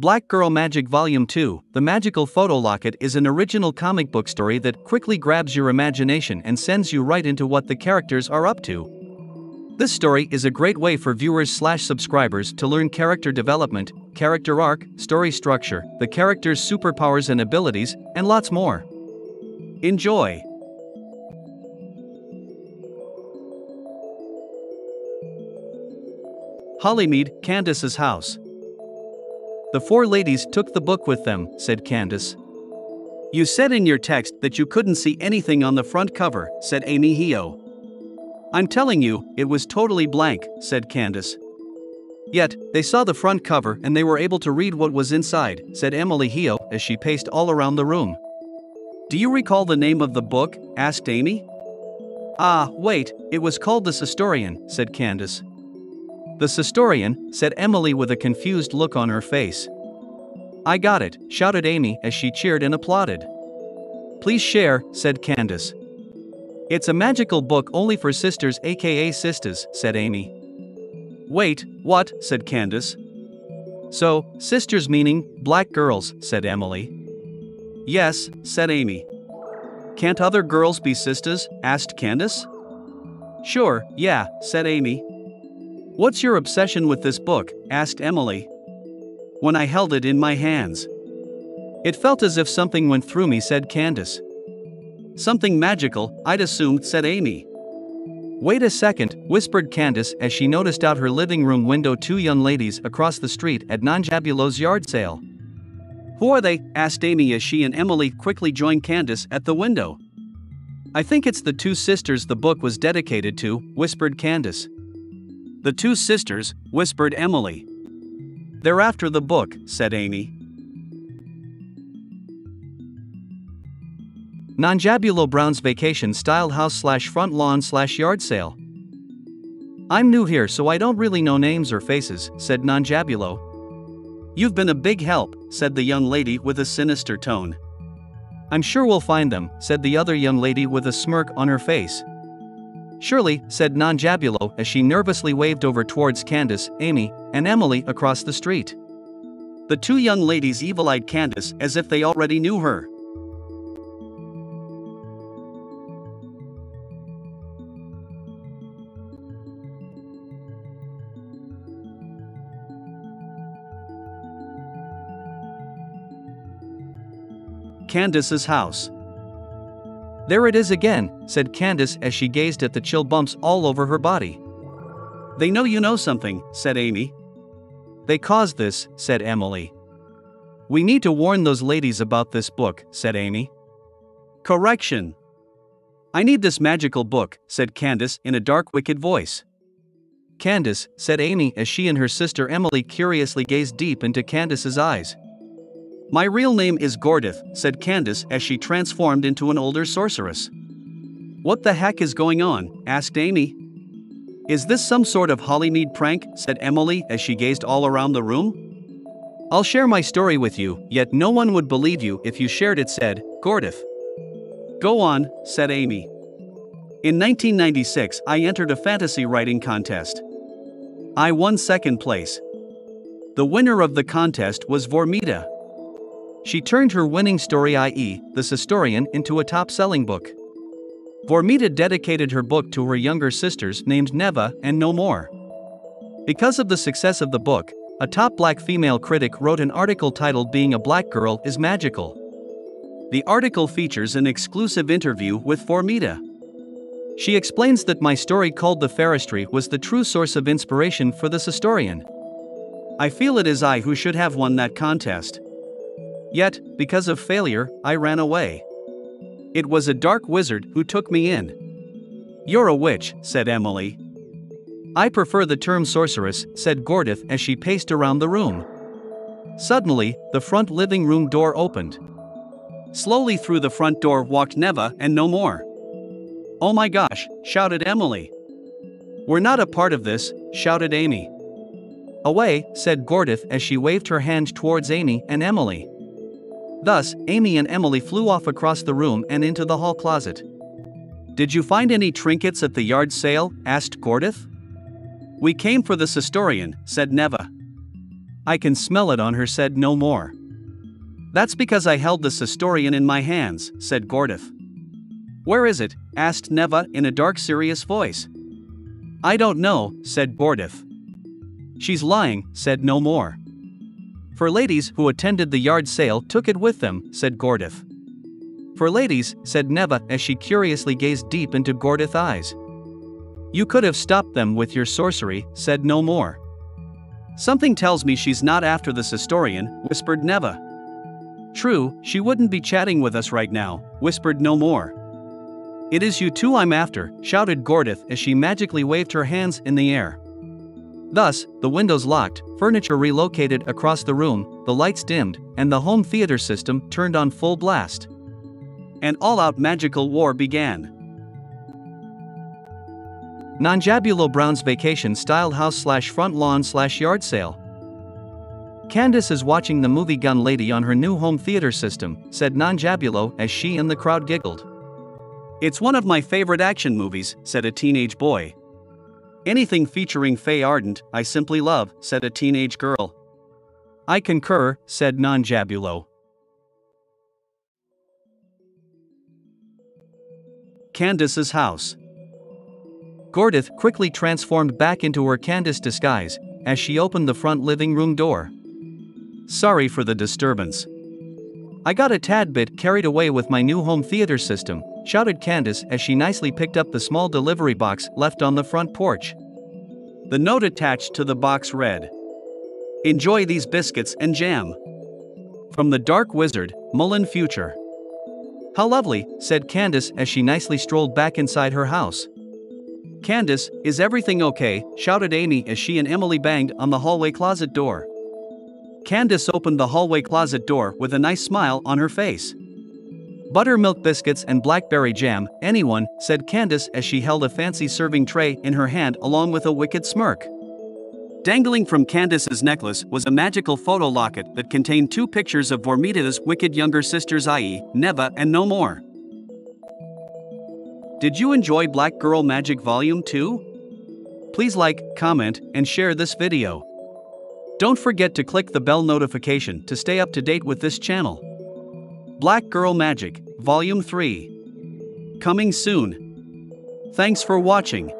Black Girl Magic Volume 2 The Magical Photo Locket is an original comic book story that quickly grabs your imagination and sends you right into what the characters are up to. This story is a great way for viewers slash subscribers to learn character development, character arc, story structure, the character's superpowers and abilities, and lots more. Enjoy! Hollymeed, Candice's house. The four ladies took the book with them, said Candice. You said in your text that you couldn't see anything on the front cover, said Amy Hio. I'm telling you, it was totally blank, said Candice. Yet, they saw the front cover and they were able to read what was inside, said Emily Hio as she paced all around the room. Do you recall the name of the book? asked Amy. Ah, wait, it was called The Sistorian, said Candice. The Sistorian, said Emily with a confused look on her face. I got it, shouted Amy as she cheered and applauded. Please share, said Candice. It's a magical book only for sisters, aka sisters, said Amy. Wait, what? said Candice. So, sisters meaning black girls, said Emily. Yes, said Amy. Can't other girls be sisters? asked Candice. Sure, yeah, said Amy. What's your obsession with this book? asked Emily. When I held it in my hands. It felt as if something went through me, said Candice. Something magical, I'd assumed, said Amy. Wait a second, whispered Candice as she noticed out her living room window two young ladies across the street at Nonjabulo's yard sale. Who are they? asked Amy as she and Emily quickly joined Candice at the window. I think it's the two sisters the book was dedicated to, whispered Candice. The two sisters, whispered Emily. They're after the book, said Amy. Nonjabulo Brown's vacation style house slash front lawn slash yard sale. I'm new here so I don't really know names or faces, said Nonjabulo. You've been a big help, said the young lady with a sinister tone. I'm sure we'll find them, said the other young lady with a smirk on her face. Surely, said Nonjabulo as she nervously waved over towards Candice, Amy, and Emily across the street. The two young ladies evil eyed Candice as if they already knew her. Candice's house. There it is again, said Candice as she gazed at the chill bumps all over her body. They know you know something, said Amy. They caused this, said Emily. We need to warn those ladies about this book, said Amy. Correction. I need this magical book, said Candice in a dark, wicked voice. Candice, said Amy as she and her sister Emily curiously gazed deep into Candice's eyes. My real name is Gordith, said Candice as she transformed into an older sorceress. What the heck is going on? asked Amy. Is this some sort of Hollymeed prank? said Emily as she gazed all around the room. I'll share my story with you, yet no one would believe you if you shared it, said Gordith. Go on, said Amy. In 1996, I entered a fantasy writing contest. I won second place. The winner of the contest was Vormita. She turned her winning story, i.e., The Sistorian, into a top selling book. Vormita dedicated her book to her younger sisters named Neva and no more. Because of the success of the book, a top black female critic wrote an article titled Being a Black Girl is Magical. The article features an exclusive interview with Vormita. She explains that my story called The Fairestry was the true source of inspiration for the Sistorian. I feel it is I who should have won that contest. Yet, because of failure, I ran away. It was a dark wizard who took me in. You're a witch, said Emily. I prefer the term sorceress, said Gordith as she paced around the room. Suddenly, the front living room door opened. Slowly through the front door walked Neva and no more. Oh my gosh, shouted Emily. We're not a part of this, shouted Amy. Away, said Gordith as she waved her hand towards Amy and Emily. Thus, Amy and Emily flew off across the room and into the hall closet. Did you find any trinkets at the yard sale? asked Gordith. We came for the Sistorian, said Neva. I can smell it on her, said no more. That's because I held the Sistorian in my hands, said Gordith. Where is it? asked Neva in a dark, serious voice. I don't know, said Gordith. She's lying, said no more. For ladies who attended the yard sale took it with them, said Gordith. For ladies, said Neva as she curiously gazed deep into Gordith's eyes. You could have stopped them with your sorcery, said no more. Something tells me she's not after the Sistorian, whispered Neva. True, she wouldn't be chatting with us right now, whispered no more. It is you two I'm after, shouted Gordith as she magically waved her hands in the air. Thus, the windows locked, furniture relocated across the room, the lights dimmed, and the home theater system turned on full blast. An all out magical war began. Nonjabulo Brown's vacation style house slash front lawn slash yard sale. Candice is watching the movie Gun Lady on her new home theater system, said Nonjabulo as she and the crowd giggled. It's one of my favorite action movies, said a teenage boy. Anything featuring Faye Ardent, I simply love, said a teenage girl. I concur, said Nonjabulo. Candice's house. Gordith quickly transformed back into her Candice disguise as she opened the front living room door. Sorry for the disturbance. I got a tad bit carried away with my new home theater system, shouted Candice as she nicely picked up the small delivery box left on the front porch. The note attached to the box read Enjoy these biscuits and jam. From the Dark Wizard, Mullen Future. How lovely, said Candice as she nicely strolled back inside her house. Candice, is everything okay? shouted Amy as she and Emily banged on the hallway closet door. Candice opened the hallway closet door with a nice smile on her face. Buttermilk biscuits and blackberry jam, anyone, said Candice as she held a fancy serving tray in her hand along with a wicked smirk. Dangling from Candice's necklace was a magical photo locket that contained two pictures of Vormita's wicked younger sisters, i.e., Neva and no more. Did you enjoy Black Girl Magic Volume 2? Please like, comment, and share this video. Don't forget to click the bell notification to stay up to date with this channel. Black Girl Magic, Volume 3. Coming soon. Thanks for watching.